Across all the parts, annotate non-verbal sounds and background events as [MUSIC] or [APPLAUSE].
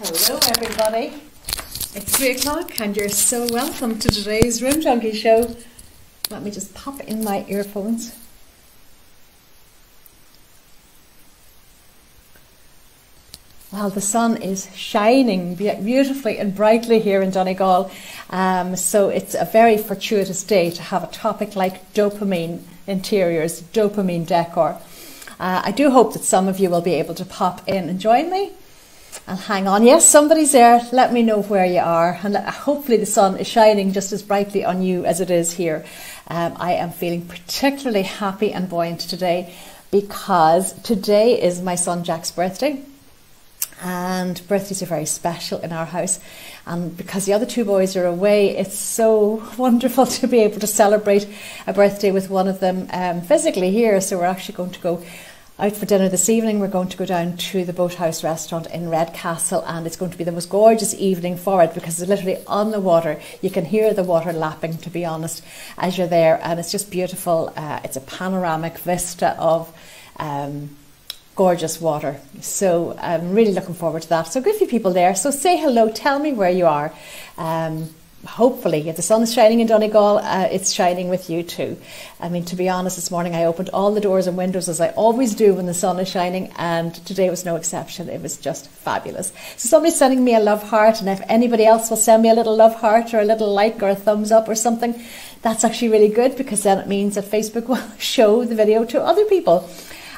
Hello, everybody. It's three o'clock, and you're so welcome to today's Room Junkie show. Let me just pop in my earphones. Well, the sun is shining beautifully and brightly here in Donegal, um, so it's a very fortuitous day to have a topic like dopamine interiors, dopamine decor. Uh, I do hope that some of you will be able to pop in and join me and hang on. Yes, somebody's there. Let me know where you are. And hopefully, the sun is shining just as brightly on you as it is here. Um, I am feeling particularly happy and buoyant today because today is my son Jack's birthday. And birthdays are very special in our house. And because the other two boys are away, it's so [LAUGHS] wonderful to be able to celebrate a birthday with one of them um, physically here. So we're actually going to go out for dinner this evening. We're going to go down to the Boathouse restaurant in Redcastle, and it's going to be the most gorgeous evening for it because it's literally on the water. You can hear the water lapping, to be honest, as you're there, and it's just beautiful. Uh, it's a panoramic vista of. Um, gorgeous water. So I'm really looking forward to that. So good few people there. So say hello, tell me where you are. Um, hopefully, if the sun is shining in Donegal, uh, it's shining with you too. I mean, to be honest, this morning I opened all the doors and windows as I always do when the sun is shining, and today was no exception. It was just fabulous. So, somebody's sending me a love heart, and if anybody else will send me a little love heart or a little like or a thumbs up or something, that's actually really good because then it means that Facebook [LAUGHS] will show the video to other people.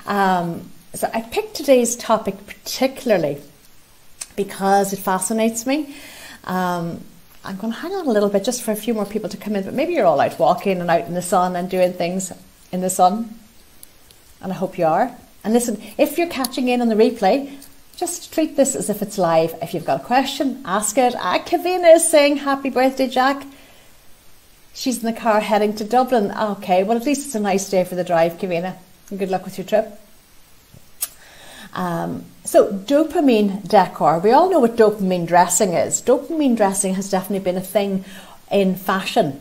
Um, so, I picked today's topic particularly because it fascinates me. Um, I'm going to hang on a little bit just for a few more people to come in, but maybe you're all out walking and out in the sun and doing things in the sun. And I hope you are. And listen, if you're catching in on the replay, just treat this as if it's live. If you've got a question, ask it. Ah, Kavina is saying happy birthday, Jack. She's in the car heading to Dublin. Okay, well, at least it's a nice day for the drive, Kavina. And good luck with your trip. Um, so, dopamine decor. We all know what dopamine dressing is. Dopamine dressing has definitely been a thing in fashion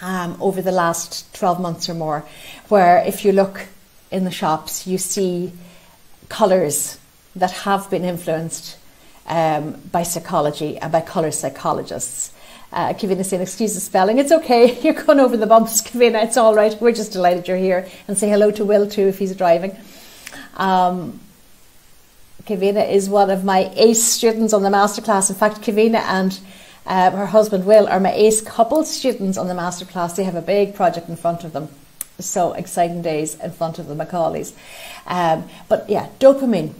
um, over the last 12 months or more, where if you look in the shops, you see colours that have been influenced um, by psychology and by colour psychologists. Uh, Kavina saying, excuse the spelling. It's okay. [LAUGHS] You're going over the bumps, [LAUGHS] Kavina. It's all right. We're just delighted you're here. And say hello to Will too if he's driving. Um, Kavina is one of my ACE students on the masterclass. In fact, Kavina and uh, her husband Will are my ACE couple students on the masterclass. They have a big project in front of them. So exciting days in front of the Macaulays. Um, but yeah, dopamine.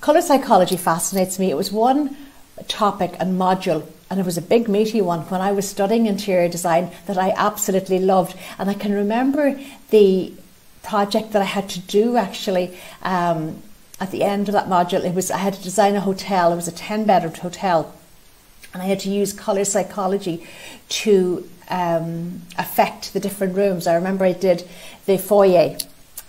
Colour psychology fascinates me. It was one topic and module and it was a big meaty one when I was studying interior design that I absolutely loved. And I can remember the project that I had to do actually um, at the end of that module, it was I had to design a hotel. It was a ten bedroom hotel, and I had to use color psychology to um, affect the different rooms. I remember I did the foyer.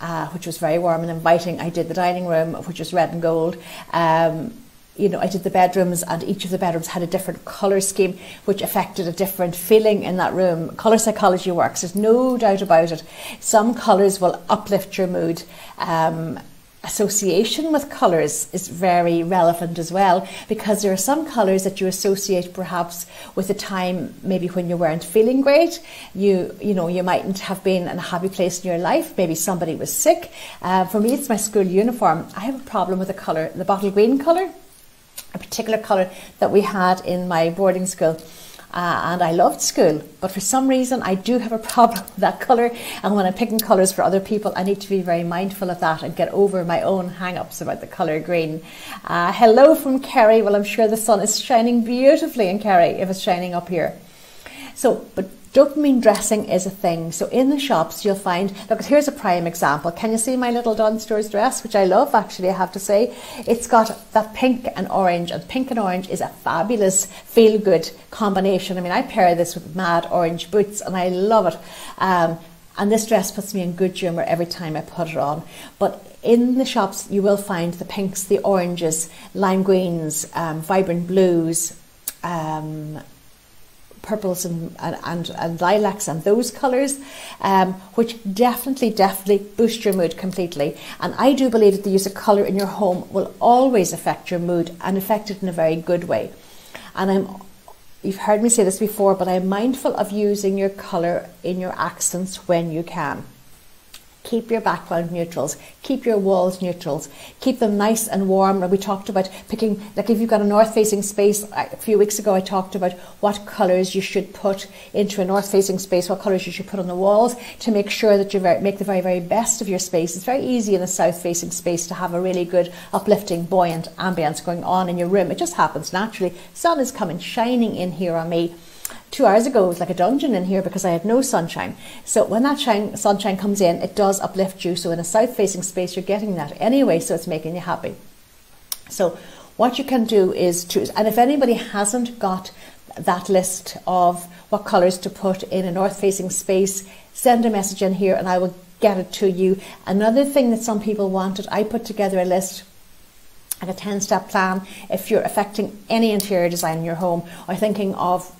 Uh, which was very warm and inviting. I did the dining room, which was red and gold. Um, you know, I did the bedrooms, and each of the bedrooms had a different colour scheme, which affected a different feeling in that room. Colour psychology works, there's no doubt about it. Some colours will uplift your mood. Um, association with colours is very relevant as well because there are some colours that you associate perhaps with a time maybe when you weren't feeling great. You you know you mightn't have been in a happy place in your life. Maybe somebody was sick. Uh, for me it's my school uniform. I have a problem with the colour the bottle green colour a particular colour that we had in my boarding school uh, and I loved school, but for some reason I do have a problem [LAUGHS] with that colour. And when I'm picking colours for other people, I need to be very mindful of that and get over my own hang ups about the colour green. Uh, hello from Kerry. Well, I'm sure the sun is shining beautifully in Kerry if it's shining up here. So, but Dopamine dressing is a thing. So in the shops, you'll find, look, here's a prime example. Can you see my little Dunnes Stores dress, which I love, actually, I have to say? It's got that pink and orange, and pink and orange is a fabulous feel-good combination. I mean, I pair this with mad orange boots, and I love it. Um, and this dress puts me in good humour every time I put it on. But in the shops, you will find the pinks, the oranges, lime greens, um, vibrant blues, um, purples and, and, and, and lilacs and those colours, um, which definitely, definitely boost your mood completely. And I do believe that the use of colour in your home will always affect your mood and affect it in a very good way. And I'm you've heard me say this before, but I'm mindful of using your colour in your accents when you can. Keep your background neutrals. Keep your walls neutrals. Keep them nice and warm. We talked about picking, like if you've got a north facing space, a few weeks ago I talked about what colours you should put into a north facing space, what colours you should put on the walls to make sure that you make the very, very best of your space. It's very easy in a south facing space to have a really good, uplifting, buoyant ambience going on in your room. It just happens naturally. Sun is coming shining in here on me two hours ago it was like a dungeon in here because I had no sunshine. So when that shine, sunshine comes in, it does uplift you. So in a south facing space, you're getting that anyway, so it's making you happy. So what you can do is choose, and if anybody hasn't got that list of what colours to put in a north facing space, send a message in here and I will get it to you. Another thing that some people wanted, I put together a list like a 10 step plan if you're affecting any interior design in your home or thinking of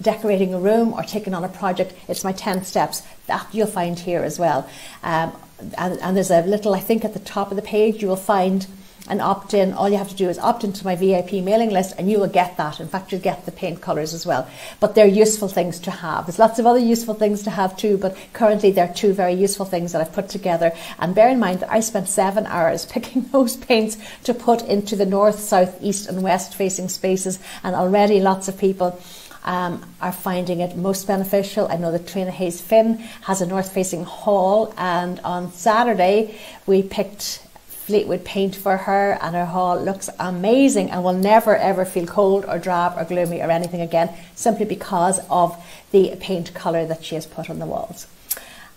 decorating a room or taking on a project, it's my 10 steps. That you'll find here as well. Um, and, and there's a little, I think at the top of the page, you will find an opt in. All you have to do is opt into my VIP mailing list and you will get that. In fact, you'll get the paint colours as well. But they're useful things to have. There's lots of other useful things to have too, but currently they're two very useful things that I've put together. And bear in mind that I spent seven hours [LAUGHS] picking those paints to put into the north, south, east, and west facing spaces. And already lots of people um, are finding it most beneficial. I know that Trina Hayes Finn has a north facing hall, and on Saturday we picked Fleetwood paint for her, and her hall looks amazing and will never ever feel cold or drab or gloomy or anything again, simply because of the paint colour that she has put on the walls.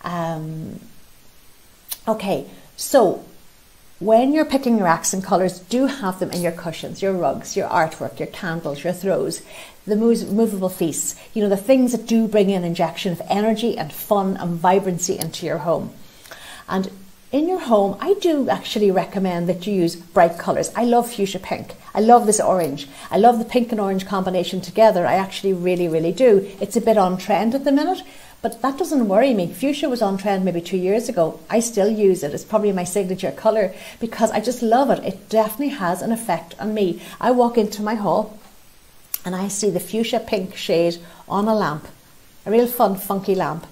Um, okay, so when you're picking your accent colours, do have them in your cushions, your rugs, your artwork, your candles, your throws the movable feasts, you know, the things that do bring an injection of energy and fun and vibrancy into your home. And in your home, I do actually recommend that you use bright colours. I love fuchsia pink. I love this orange. I love the pink and orange combination together. I actually really, really do. It's a bit on trend at the minute, but that doesn't worry me. Fuchsia was on trend maybe two years ago. I still use it. It's probably my signature colour because I just love it. It definitely has an effect on me. I walk into my hall and I see the fuchsia pink shade on a lamp, a real fun, funky lamp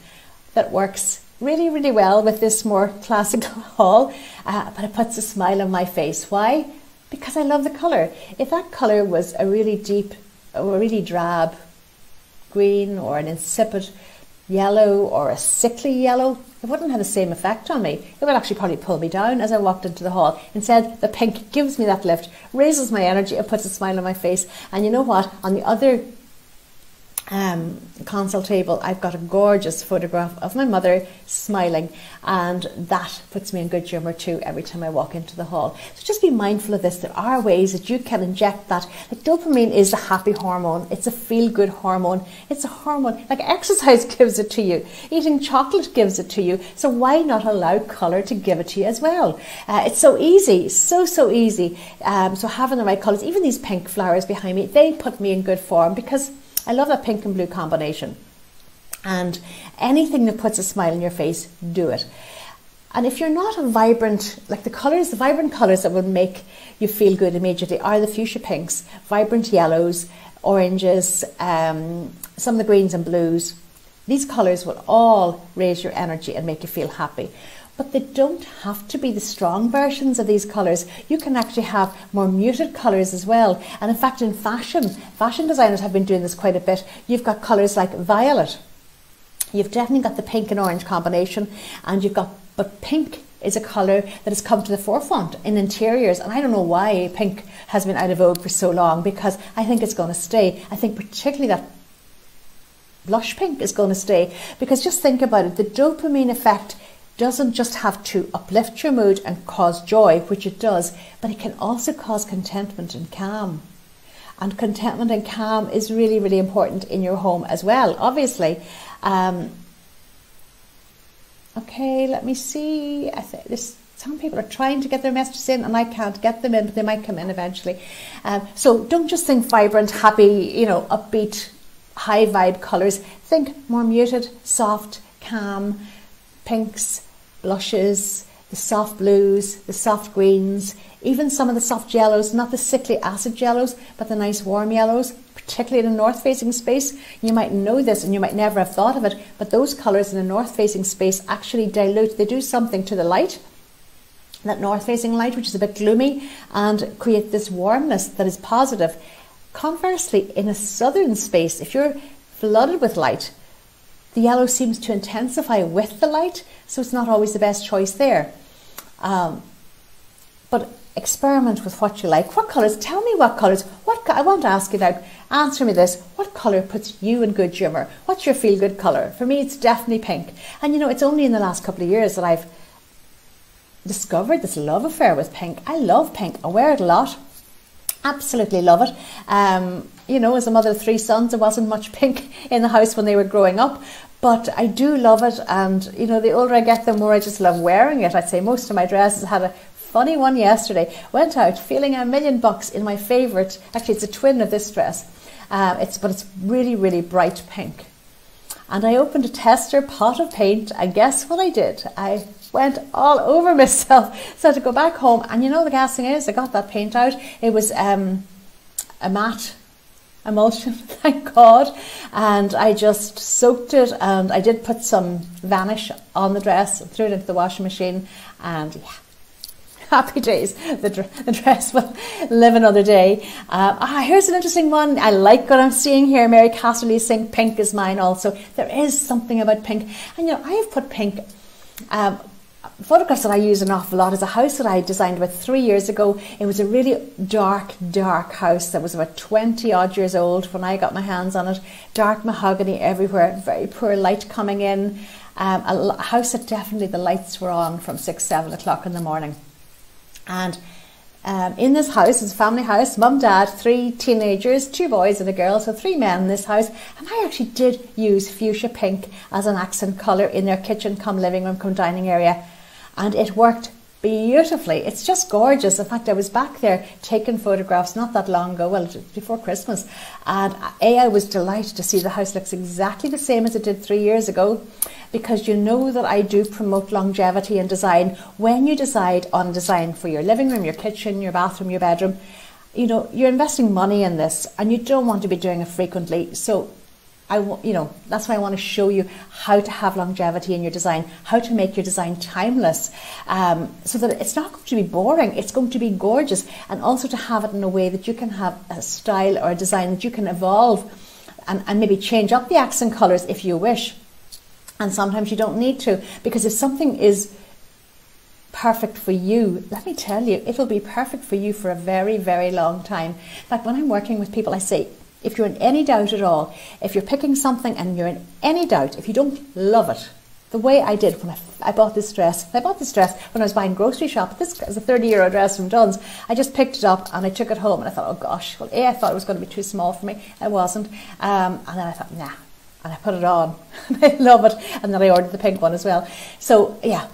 that works really, really well with this more [LAUGHS] classical hall, uh, but it puts a smile on my face. Why? Because I love the colour. If that colour was a really deep or a really drab green or an insipid yellow or a sickly yellow, it wouldn't have the same effect on me. It would actually probably pull me down as I walked into the hall. Instead, the pink gives me that lift, raises my energy, and puts a smile on my face. And you know what? On the other um, console table, I've got a gorgeous photograph of my mother smiling, and that puts me in good humour too every time I walk into the hall. So just be mindful of this. There are ways that you can inject that. Like dopamine is a happy hormone, it's a feel good hormone, it's a hormone. Like exercise [LAUGHS] gives it to you, eating chocolate gives it to you. So why not allow colour to give it to you as well? Uh, it's so easy, so, so easy. Um, so having the right colours, even these pink flowers behind me, they put me in good form because I love that pink and blue combination. And anything that puts a smile on your face, do it. And if you're not a vibrant, like the colours, the vibrant colours that would make you feel good immediately are the fuchsia pinks, vibrant yellows, oranges, um, some of the greens and blues. These colours will all raise your energy and make you feel happy but they don't have to be the strong versions of these colours. You can actually have more muted colours as well. And in fact, in fashion, fashion designers have been doing this quite a bit. You've got colours like violet. You've definitely got the pink and orange combination, and you've got, but pink is a colour that has come to the forefront in interiors. And I don't know why pink has been out of vogue for so long because I think it's going to stay. I think particularly that blush pink is going to stay because just think about it the dopamine effect doesn't just have to uplift your mood and cause joy, which it does, but it can also cause contentment and calm. And contentment and calm is really, really important in your home as well, obviously. Um, okay, let me see. I think this some people are trying to get their messages in and I can't get them in, but they might come in eventually. Um, so don't just think vibrant, happy, you know, upbeat high vibe colours. Think more muted, soft, calm, pinks, blushes, the soft blues, the soft greens, even some of the soft yellows, not the sickly acid yellows, but the nice warm yellows, particularly in a north facing space. You might know this and you might never have thought of it, but those colours in a north facing space actually dilute, they do something to the light, that north facing light, which is a bit gloomy, and create this warmness that is positive. Conversely, in a southern space, if you're flooded with light, the yellow seems to intensify with the light, so it's not always the best choice there. Um, but experiment with what you like. What colours? Tell me what colours. What I want to ask you now. Answer me this. What colour puts you in good humour? What's your feel good colour? For me, it's definitely pink. And you know, it's only in the last couple of years that I've discovered this love affair with pink. I love pink. I wear it a lot. Absolutely love it. Um, you know, as a mother of three sons, there wasn't much pink in the house when they were growing up, but I do love it. And you know, the older I get, the more I just love wearing it. I'd say most of my dresses had a funny one yesterday. Went out feeling a million bucks in my favourite. Actually, it's a twin of this dress. Um, it's but it's really really bright pink. And I opened a tester pot of paint, and guess what I did? I went all over [LAUGHS] myself. So I had to go back home, and you know the gas thing is, I got that paint out. It was um, a matte emulsion, [LAUGHS] thank God. And I just soaked it, and I did put some vanish on the dress, threw it into the washing machine, and yeah, [LAUGHS] happy days. The, the dress will live another day. Um, ah, here's an interesting one. I like what I'm seeing here. Mary Casterly saying pink is mine also. There is something about pink. And you know, I have put pink. Um, photographs that I use an awful lot is a house that I designed about three years ago. It was a really dark, dark house that was about 20 odd years old when I got my hands on it. Dark mahogany everywhere, very poor light coming in. Um, a house that definitely the lights were on from six, seven o'clock in the morning. And um, in this house, it's a family house, mum, dad, three teenagers, two boys and a girl, so three men in this house. And I actually did use fuchsia pink as an accent colour in their kitchen, come living room, come dining area. And it worked beautifully. It's just gorgeous. In fact, I was back there taking photographs not that long ago, well, before Christmas. And A, I was delighted to see the house looks exactly the same as it did three years ago because you know that I do promote longevity in design. When you decide on design for your living room, your kitchen, your bathroom, your bedroom, you know, you're investing money in this and you don't want to be doing it frequently. So I, you know, that's why I want to show you how to have longevity in your design, how to make your design timeless, um, so that it's not going to be boring. It's going to be gorgeous, and also to have it in a way that you can have a style or a design that you can evolve, and, and maybe change up the accent colours if you wish. And sometimes you don't need to, because if something is perfect for you, let me tell you, it'll be perfect for you for a very, very long time. In fact, when I'm working with people, I say, if you're in any doubt at all, if you're picking something and you're in any doubt, if you don't love it, the way I did when I, I bought this dress, I bought this dress when I was buying grocery shop. This is a 30 euro dress from Dunnes. I just picked it up and I took it home and I thought, oh gosh, well, A, I thought it was going to be too small for me. It wasn't. Um, and then I thought, nah, and I put it on. [LAUGHS] I love it. And then I ordered the pink one as well. So, yeah,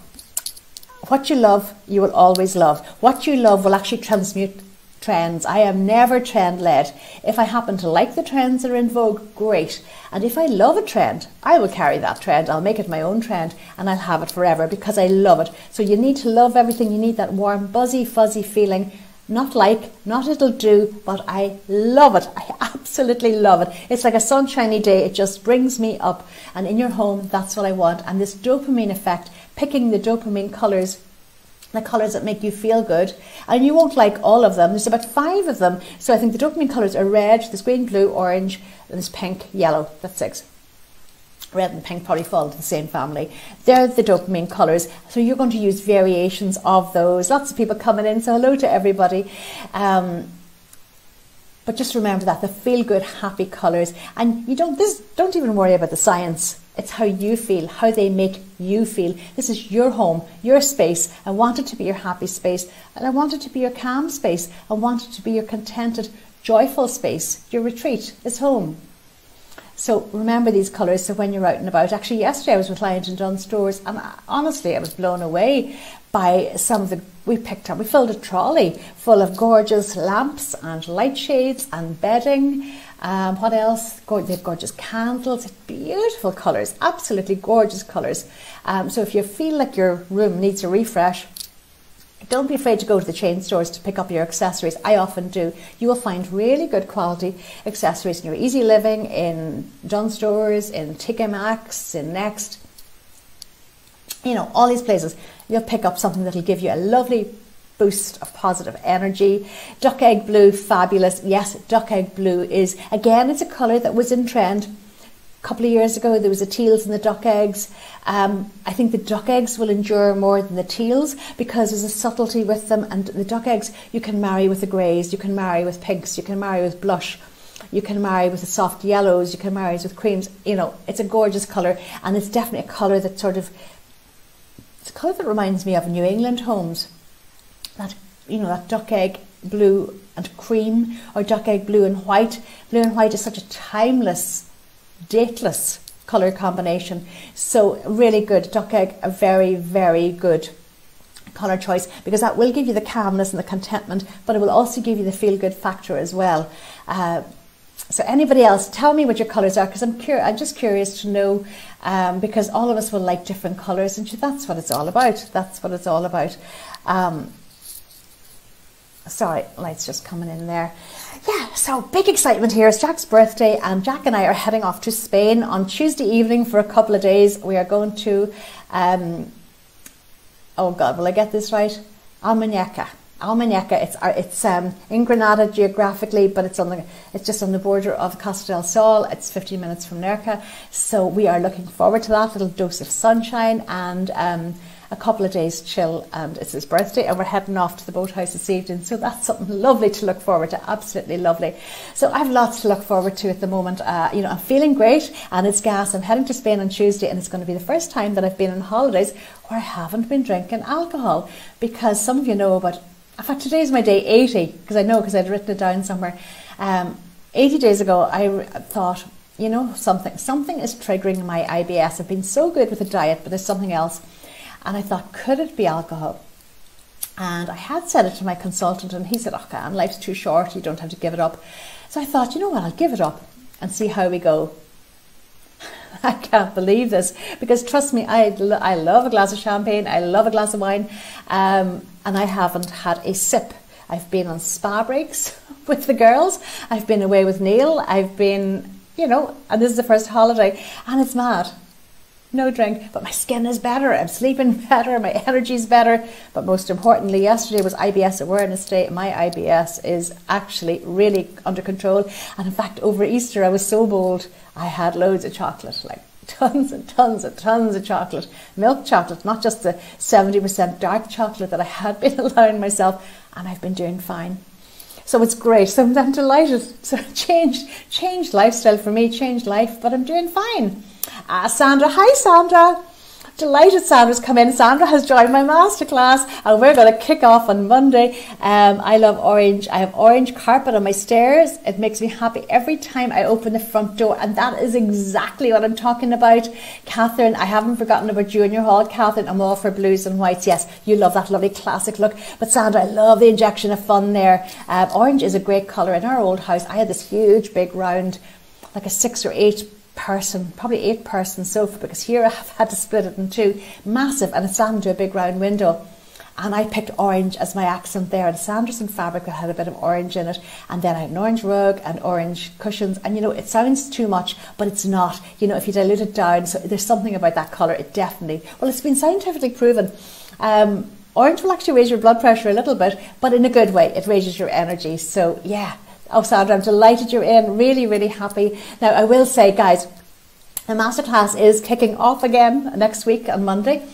what you love, you will always love. What you love will actually transmute trends. I am never trend led. If I happen to like the trends that are in vogue, great. And if I love a trend, I will carry that trend. I'll make it my own trend and I'll have it forever because I love it. So you need to love everything. You need that warm, buzzy, fuzzy feeling not like, not it'll do, but I love it. I [LAUGHS] absolutely love it. It's like a sunshiny day. It just brings me up. And in your home, that's what I want. And this dopamine effect, picking the dopamine colours, the colours that make you feel good. And you won't like all of them. There's about five of them. So I think the dopamine colours are red, there's green, blue, orange, and there's pink, yellow. That's six red and pink probably fall into the same family. They're the dopamine colours. So you're going to use variations of those. Lots of people coming in, so hello to everybody. Um, but just remember that the feel good, happy colours. And you don't this don't even worry about the science. It's how you feel, how they make you feel. This is your home, your space. I want it to be your happy space. And I want it to be your calm space. I want it to be your contented, joyful space. Your retreat is home. So remember these colours. So when you're out and about, actually yesterday I was with Lions and Dunnes stores, and honestly I was blown away by some of the we picked up, we filled a trolley full of gorgeous lamps and light shades and bedding. Um, what else? They have gorgeous candles, beautiful colours, absolutely gorgeous colours. Um, so if you feel like your room needs a refresh, don't be afraid to go to the chain stores to pick up your accessories. I often do. You will find really good quality accessories in your Easy Living, in Dunnes Stores, in TK Maxx, in Next. You know, all these places. You'll pick up something that'll give you a lovely boost of positive energy. Duck egg blue, fabulous. Yes, duck egg blue is, again, it's a colour that was in trend couple of years ago there was the teals and the duck eggs. Um, I think the duck eggs will endure more than the teals because there's a subtlety with them and the duck eggs you can marry with the greys, you can marry with pinks, you can marry with blush. You can marry with the soft yellows, you can marry with creams. You know, it's a gorgeous colour and it's definitely a colour that sort of, it's a colour that reminds me of New England homes. That, you know, that duck egg blue and cream or duck egg blue and white. Blue and white is such a timeless dateless colour combination. So really good. Duck egg, a very, very good colour choice because that will give you the calmness and the contentment, but it will also give you the feel good factor as well. Uh, so anybody else, tell me what your colours are because I'm curious. I'm just curious to know um, because all of us will like different colours, and that's what it's all about. That's what it's all about. Um, sorry, lights just coming in there yeah, so big excitement here. It's Jack's birthday, and Jack and I are heading off to Spain on Tuesday evening for a couple of days. We are going to, um, oh God, will I get this right? Almuñécar. Almuñécar. It's uh, it's um, in Granada geographically, but it's on the it's just on the border of Costa del Sol. It's 15 minutes from Nerja, so we are looking forward to that little dose of sunshine and. Um, a couple of days chill and it's his birthday and we're heading off to the boathouse this evening. So that's something lovely to look forward to. Absolutely lovely. So I've lots to look forward to at the moment. Uh, you know I'm feeling great and it's gas. I'm heading to Spain on Tuesday and it's going to be the first time that I've been on holidays where I haven't been drinking alcohol because some of you know about in fact today's my day 80 because I know because I'd written it down somewhere. Um, 80 days ago I thought you know something something is triggering my IBS I've been so good with the diet but there's something else and I thought, could it be alcohol? And I had said it to my consultant, and he said, Okay, and life's too short, you don't have to give it up. So I thought, you know what, I'll give it up and see how we go. [LAUGHS] I can't believe this because trust me, I, I love a glass of champagne, I love a glass of wine, um, and I haven't had a sip. I've been on spa breaks [LAUGHS] with the girls, I've been away with Neil, I've been, you know, and this is the first holiday, and it's mad no drink, but my skin is better, I'm sleeping [LAUGHS] better, my energy is better. But most importantly, yesterday was IBS Awareness Day. My IBS is actually really under control. And in fact, over Easter, I was so bold, I had loads of chocolate, like tons and tons and tons of chocolate, milk chocolate, not just the 70% dark chocolate that I had [LAUGHS] been allowing myself, and I've been doing fine. So it's great. So I'm delighted. So [LAUGHS] changed, changed lifestyle for me, changed life, but I'm doing fine. Uh, Sandra, hi Sandra. Delighted Sandra's come in. Sandra has joined my masterclass and we're going to kick off on Monday. Um, I love orange. I have orange carpet on my stairs. It makes me happy every time I open the front door and that is exactly what I'm talking about. Catherine, I haven't forgotten about you and your Hall. Catherine, I'm all for blues and whites. Yes, you love that lovely classic look. But Sandra, I love the injection of fun there. Um, orange is a great colour. In our old house, I had this huge, big, round, like a six or eight person, probably eight person sofa because here I've had to split it in two, massive, and it's down to a big round window. And I picked orange as my accent there, and Sanderson fabric that had a bit of orange in it, and then I had an orange rug and orange cushions. And you know, it sounds too much, but it's not. You know, if you dilute it down, so there's something about that colour. It definitely, well, it's been scientifically proven. Um, orange will actually raise your blood pressure a little bit, but in a good way. It raises your energy. So yeah, Oh, Sandra, I'm delighted you're in. Really, really happy. Now, I will say, guys, the masterclass is kicking off again next week on Monday.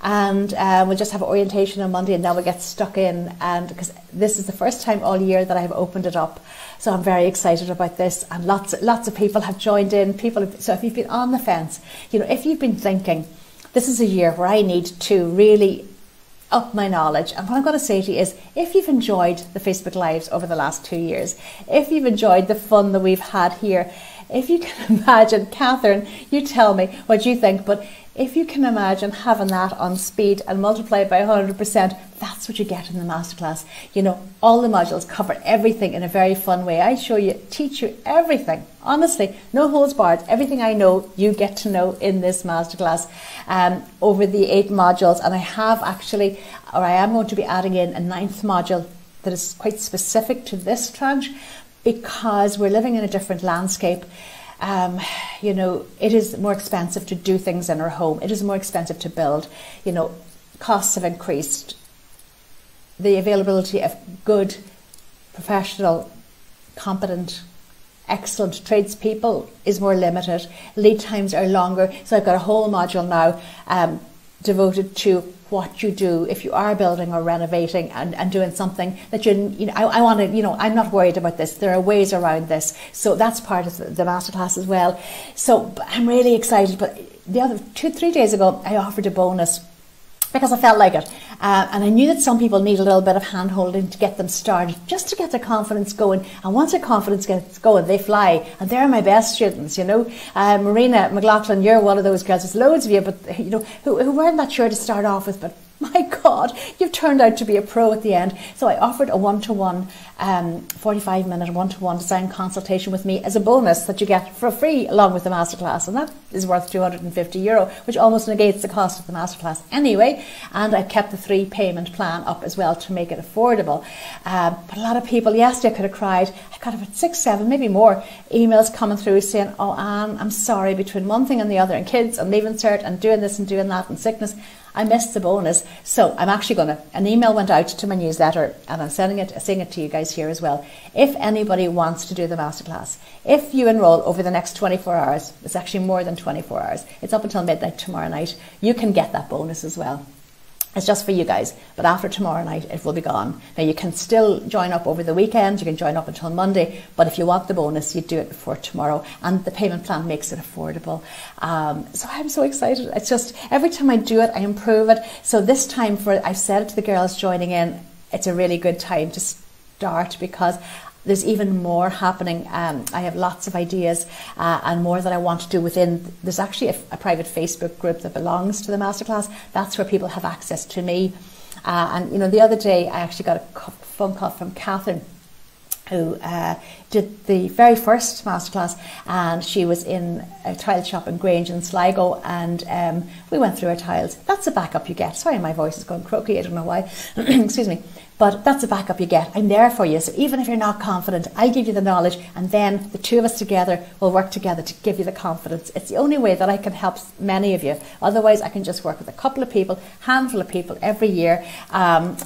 And uh, we'll just have orientation on Monday and then we'll get stuck in. And because this is the first time all year that I've opened it up. So I'm very excited about this. And lots, lots of people have joined in. People, have, so if you've been on the fence, you know, if you've been thinking, this is a year where I need to really up my knowledge. And what I'm going to say to you is if you've enjoyed the Facebook Lives over the last two years, if you've enjoyed the fun that we've had here, if you can [LAUGHS] imagine, Catherine, you tell me what you think, but if you can imagine having that on speed and multiply it by 100%, that's what you get in the masterclass. You know, all the modules cover everything in a very fun way. I show you, teach you everything. Honestly, no holds barred. Everything I know, you get to know in this masterclass um, over the eight modules. And I have actually, or I am going to be adding in a ninth module that is quite specific to this tranche because we're living in a different landscape. Um, you know, it is more expensive to do things in our home. It is more expensive to build. You know, costs have increased. The availability of good, professional, competent, excellent tradespeople is more limited. Lead times are longer. So I've got a whole module now um, devoted to what you do if you are building or renovating and, and doing something that you, you know, I, I want to, you know, I'm not worried about this. There are ways around this. So that's part of the, the masterclass as well. So I'm really excited. But the other two, three days ago, I offered a bonus because I felt like it. Uh, and I knew that some people need a little bit of hand holding to get them started, just to get their confidence going. And once their confidence gets going, they fly. And they're my best students, you know. Uh, Marina McLaughlin, you're one of those girls. There's loads of you, but, you know, who, who weren't that sure to start off with, but [LAUGHS] my God, you've turned out to be a pro at the end. So I offered a one to one, 45 minute one to one design consultation with me as a bonus that you get for free along with the masterclass. And that is worth 250 euro, which almost negates the cost of the masterclass anyway. And I kept the three payment plan up as well to make it affordable. Um, but a lot of people, yesterday I could have cried. I got about six, seven, maybe more emails coming through saying, Oh, Anne, I'm sorry, between one thing and the other, and kids and leaving cert and doing this and doing that and sickness. I missed the bonus. So I'm actually going to, an email went out to my newsletter and I'm sending it, saying it to you guys here as well. If anybody wants to do the masterclass, if you enroll over the next 24 hours, it's actually more than 24 hours, it's up until midnight tomorrow night, you can get that bonus as well. It's just for you guys, but after tomorrow night it will be gone. Now you can still join up over the weekend, you can join up until Monday, but if you want the bonus, you do it before tomorrow, and the payment plan makes it affordable. Um, so I'm so excited. It's just every time I do it, I improve it. So this time, for I've said it to the girls joining in, it's a really good time to start because there's even more happening. Um, I have lots of ideas uh, and more that I want to do within. There's actually a, a, private Facebook group that belongs to the masterclass. That's where people have access to me. Uh, and you know, the other day I actually got a phone call from Catherine who uh, did the very first masterclass, and she was in a tile shop in Grange in Sligo, and um, we went through her tiles. That's a backup you get. Sorry, my voice is going croaky. I don't know why. [CLEARS THROAT] Excuse me. But that's a backup you get. I'm there for you. So even if you're not confident, I give you the knowledge, and then the two of us together will work together to give you the confidence. It's the only way that I can help many of you. Otherwise, I can just work with a couple of people, handful of people every year,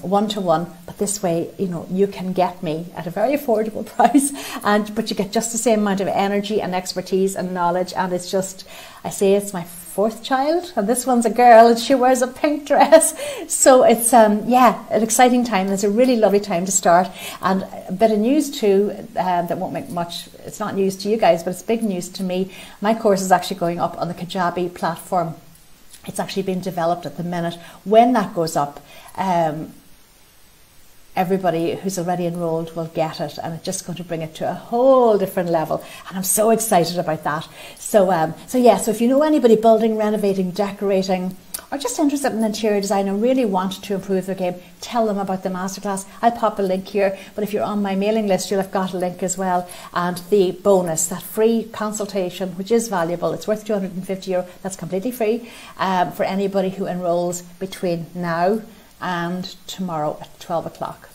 one to one. But this way, you know, you can get me at a very affordable [LAUGHS] price, and but you get just the same amount of energy and expertise and knowledge. And it's just, I say, it's my fourth child, and this one's a girl, and she wears a pink dress. [LAUGHS] So it's um, yeah, an exciting time. It's a really lovely time to start, and a bit of news too um, that won't make much. It's not news to you guys, but it's big news to me. My course is actually going up on the Kajabi platform. It's actually being developed at the minute. When that goes up, um, everybody who's already enrolled will get it and it's just going to bring it to a whole different level. And I'm so excited about that. So um, so yeah so if you know anybody building renovating decorating or just interested in interior design and really want to improve their game tell them about the masterclass. I'll pop a link here but if you're on my mailing list you'll have got a link as well. And the bonus that free consultation which is valuable it's worth 250 euro that's completely free um, for anybody who enrolls between now and tomorrow at 12 o'clock.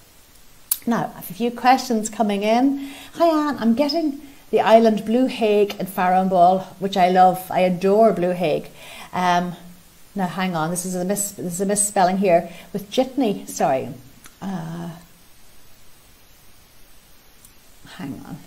Now, I have a few questions coming in. Hi Anne, I'm getting the island Blue Hague in Farrow which I love. I adore Blue Hague. Um, now, hang on, this is a mis- this is a misspelling here with jitney. Sorry. Uh, hang on.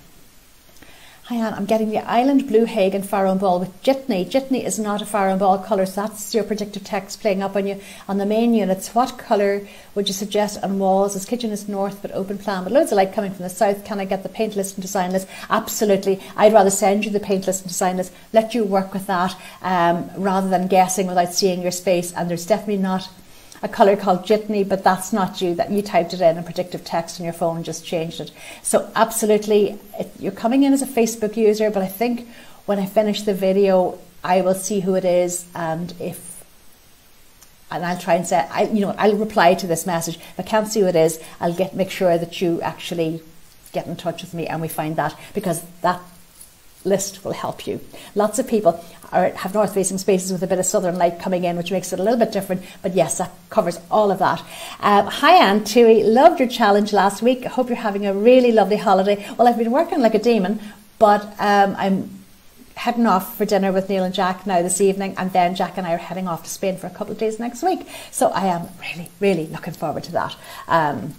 Hi Anne, I'm getting the Island Blue Hague and Farrow and Ball with Jitney. Jitney is not a Farrow and Ball colour, so that's your predictive text playing up on you. On the main units, what colour would you suggest on walls? This kitchen is north but open plan, but loads of light coming from the south. Can I get the paint list and design list? Absolutely. I'd rather send you the paint list and design list, let you work with that um, rather than guessing without seeing your space. And there's definitely not a colour called Jitney, but that's not you. That you typed it in a predictive text on your phone, just changed it. So absolutely, it, you're coming in as a Facebook user, but I think when I finish the video, I will see who it is, and if and I'll try and say, I, you know, I'll reply to this message. If I can't see who it is, I'll get make sure that you actually get in touch with me and we find that because that list will help you. Lots of people are, have north facing spaces with a bit of southern light coming in, which makes it a little bit different. But yes, that covers all of that. Um, hi, Anne Tui. Loved your challenge last week. I hope you're having a really lovely holiday. Well, I've been working like a demon, but um, I'm heading off for dinner with Neil and Jack now this evening, and then Jack and I are heading off to Spain for a couple of days next week. So I am really, really looking forward to that. Um,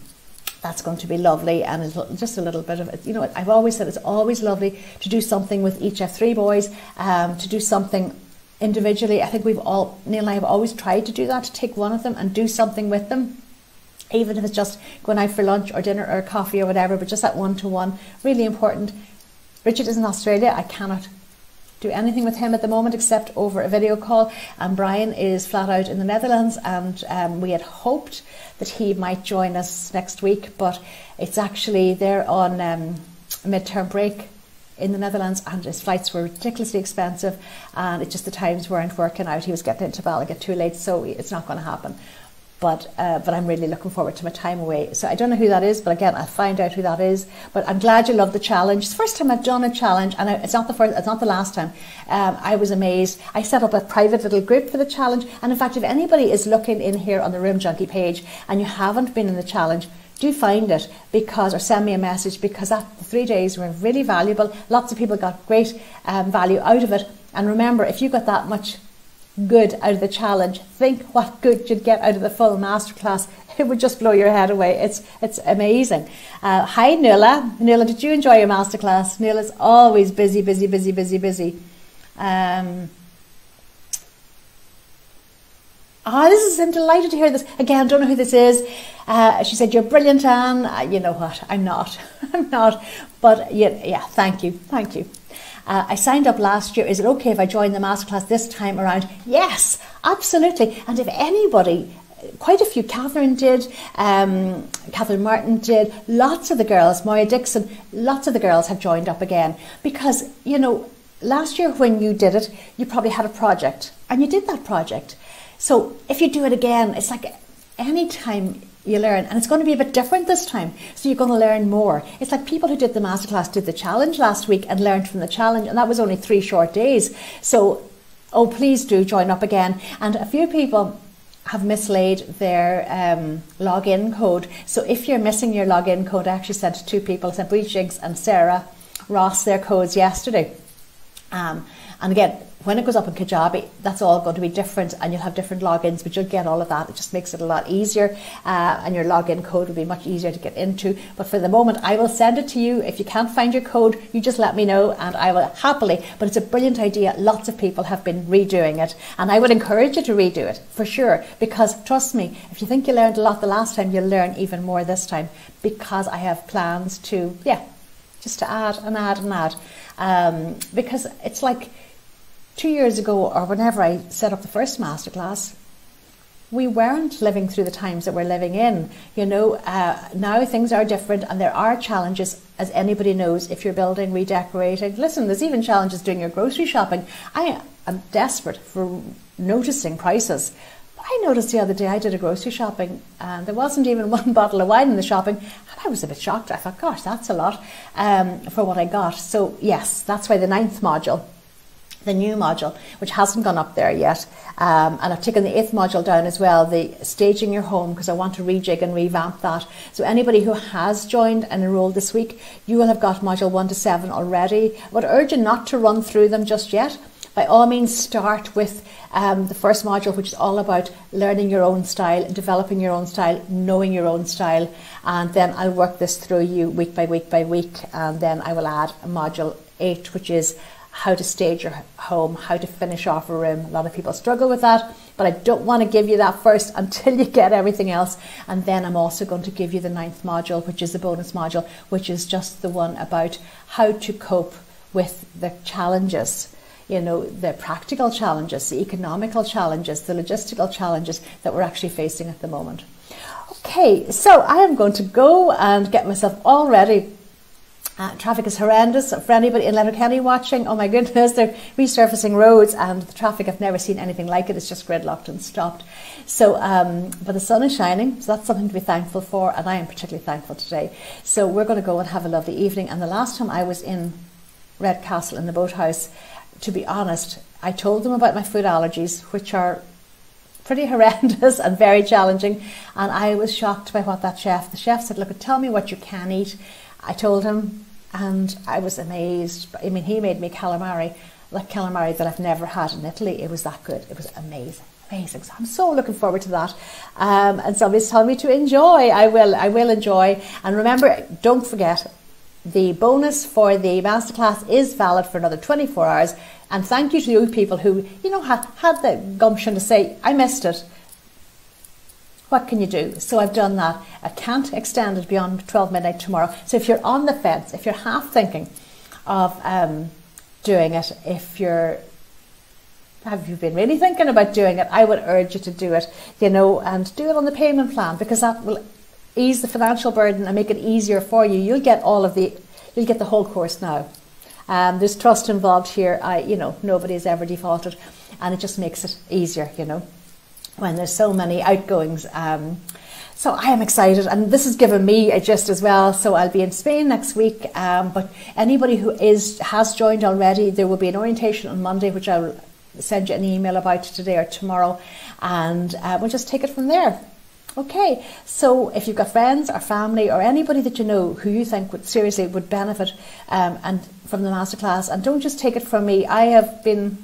that's going to be lovely and just a little bit of it. You know, I've always said it's always lovely to do something with each. of three boys, um, to do something individually. I think we've all, Neil and I have always tried to do that, to take one of them and do something with them. Even if it's just going out for lunch or dinner or coffee or whatever, but just that one to one, really important. Richard is in Australia. I cannot do anything with him at the moment except over a video call. And Brian is flat out in the Netherlands, and um, we had hoped that he might join us next week, but it's actually they're on um, midterm break in the Netherlands, and his flights were ridiculously expensive, and it just the times weren't working out. He was getting into Balliget too late, so it's not going to happen. But uh, but I'm really looking forward to my time away. So I don't know who that is, but again, I'll find out who that is. But I'm glad you love the challenge. It's the first time I've done a challenge, and it's not the first. It's not the last time. Um, I was amazed. I set up a private little group for the challenge, and in fact, if anybody is looking in here on the Room Junkie page and you haven't been in the challenge, do find it because or send me a message because that the three days were really valuable. Lots of people got great um, value out of it. And remember, if you got that much good out of the challenge. Think what good you'd get out of the full masterclass. It would just blow your head away. It's it's amazing. Uh, hi Nuala. Nuala, did you enjoy your masterclass? Nuala's always busy, busy, busy, busy, busy. Um, Ah, oh, this is, I'm delighted to hear this. Again, don't know who this is. Uh, she said, You're brilliant, Anne. Uh, you know what? I'm not. [LAUGHS] I'm not. But yeah, yeah, thank you. Thank you. Uh, I signed up last year. Is it okay if I join the masterclass this time around? Yes, absolutely. And if anybody quite a few. Catherine did, um, Catherine Martin did, lots of the girls, Moya Dixon, lots of the girls have joined up again because, you know, last year when you did it, you probably had a project and you did that project. So if you do it again, it's like any time you learn. And it's going to be a bit different this time. So you're going to learn more. It's like people who did the masterclass did the challenge last week and learned from the challenge. And that was only three short days. So, oh, please do join up again. And a few people have mislaid their um, login code. So if you're missing your login code, I actually sent two people, sent Bree and Sarah Ross their codes yesterday. Um, and again, when it goes up in Kajabi, that's all going to be different and you'll have different logins, but you'll get all of that. It just makes it a lot easier uh, and your login code will be much easier to get into. But for the moment, I will send it to you. If you can't find your code, you just let me know and I will happily. But it's a brilliant idea. Lots of people have been redoing it and I would encourage you to redo it for sure because trust me, if you think you learned a lot the last time, you'll learn even more this time because I have plans to, yeah, just to add and add and add. Um, because it's like, two years ago, or whenever I set up the first masterclass, we weren't living through the times that we're living in. You know, uh, now things are different and there are challenges, as anybody knows, if you're building, redecorating. Listen, there's even challenges doing your grocery shopping. I am desperate for noticing prices. I noticed the other day I did a grocery shopping and there wasn't even [LAUGHS] one bottle of wine in the shopping. And I was a bit shocked. I thought, gosh, that's a lot um, for what I got. So, yes, that's why the ninth module the new module, which hasn't gone up there yet. Um, and I've taken the eighth module down as well, the staging your home, because I want to rejig and revamp that. So anybody who has joined and enrolled this week, you will have got module one to seven already. I would urge you not to run through them just yet. By all means, start with um, the first module, which is all about learning your own style, developing your own style, knowing your own style, and then I'll work this through you week by week by week, and then I will add module eight, which is how to stage your home, how to finish off a room. A lot of people struggle with that, but I don't want to give you that first [LAUGHS] until you get everything else. And then I'm also going to give you the ninth module, which is the bonus module, which is just the one about how to cope with the challenges. you know, the practical challenges, the economical challenges, the logistical challenges that we're actually facing at the moment. Okay, so I am going to go and get myself all ready uh, traffic is horrendous. For anybody in Letterkenny watching, oh my goodness, they're resurfacing roads and the traffic, I've never seen anything like it. It's just gridlocked and stopped. So, um, but the sun is shining, so that's something to be thankful for, and I am particularly thankful today. So, we're going to go and have a lovely evening. And the last time I was in Redcastle in the boathouse, to be honest, I told them about my food allergies, which are pretty [LAUGHS] horrendous and very challenging. And I was shocked by what that chef, the chef said, look, tell me what you can eat. I told him and I was amazed. I mean, he made me calamari, like calamari that I've never had in Italy. It was that good. It was amazing, amazing. So I'm so looking forward to that. Um, and somebody's telling me to enjoy. I will. I will enjoy. And remember, don't forget, the bonus for the masterclass is valid for another 24 hours. And thank you to you people who, you know, had, had the gumption to say, I missed it what can you do? So I've done that. I can't extend it beyond 12 midnight tomorrow. So if you're on the fence, if you're half thinking of um, doing it, if you're have you been really thinking about doing it? I would urge you to do it, you know, and do it on the payment plan because that will ease the financial burden and make it easier for you. You'll get all of the, you'll get the whole course now. Um, there's trust involved here. I, you know, nobody's ever defaulted, and it just makes it easier, you know when there's so many outgoings. Um, so I am excited, and this has given me a gist as well. So I'll be in Spain next week. Um, but anybody who is has joined already, there will be an orientation on Monday, which I'll send you an email about today or tomorrow, and uh, we'll just take it from there. Okay, so if you've got friends or family or anybody that you know who you think would seriously would benefit um, and from the masterclass, and don't just take it from me. I have been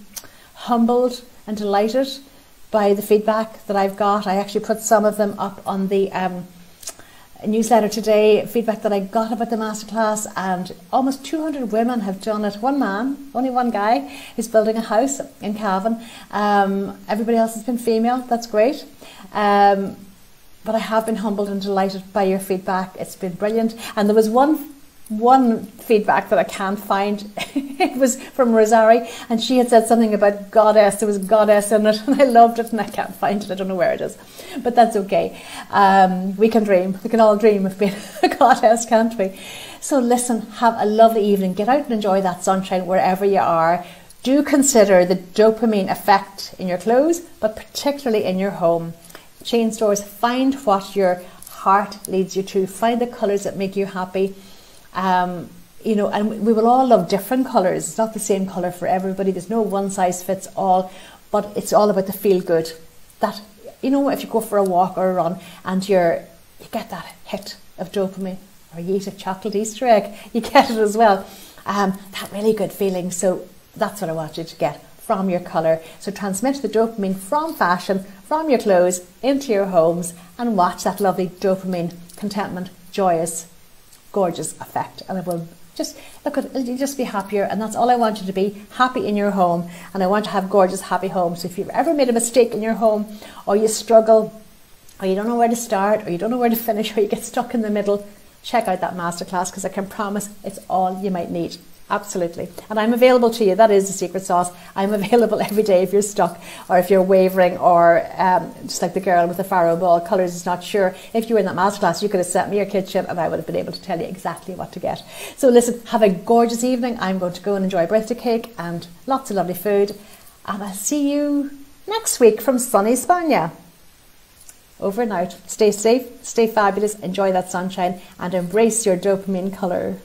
humbled and delighted by the feedback that I've got. I actually put some of them up on the um, newsletter today, feedback that I got about the masterclass, and almost 200 women have done it. One man, only one guy, is building a house in Cavan. Um, everybody else has been female, that's great. Um, but I have been humbled and delighted by your feedback. It's been brilliant. And there was one one feedback that I can't find. [LAUGHS] it was from Rosari, and she had said something about goddess. There was goddess in it, [LAUGHS] and I loved it, and I can't find it. I don't know where it is, but that's okay. Um, we can dream. We can all dream of being [LAUGHS] a goddess, can't we? So listen, have a lovely evening. Get out and enjoy that sunshine wherever you are. Do consider the dopamine effect in your clothes, but particularly in your home. Chain stores, find what your heart leads you to. Find the colours that make you happy um, you know, and we will all love different colours. It's not the same colour for everybody. There's no one size fits all, but it's all about the feel good. That you know, if you go for a walk or a run and you're you get that hit of dopamine, or you eat a chocolate Easter egg, [LAUGHS] you get it as well. Um, that really good feeling. So that's what I want you to get from your colour. So transmit the dopamine from fashion, from your clothes into your homes, and watch that lovely dopamine, contentment, joyous gorgeous effect. And it will just look at you'll just be happier. And that's all I want you to be happy in your home. And I want to have gorgeous happy homes. So if you've ever made a mistake in your home or you struggle or you don't know where to start or you don't know where to finish [LAUGHS] or you get stuck in the middle check out that masterclass because I can promise it's all you might need Absolutely. And I'm available to you. That is the secret sauce. I'm available [LAUGHS] every day if you're stuck or if you're wavering or um, just like the girl with the Farrow ball, colours is not sure. If you were in that masterclass, you could have sent me your kitchen and I would have been able to tell you exactly what to get. So listen, have a gorgeous evening. I'm going to go and enjoy a birthday cake and lots of lovely food. And I'll see you next week from sunny Spania. Over and out. Stay safe, stay fabulous, enjoy that sunshine and embrace your dopamine colour.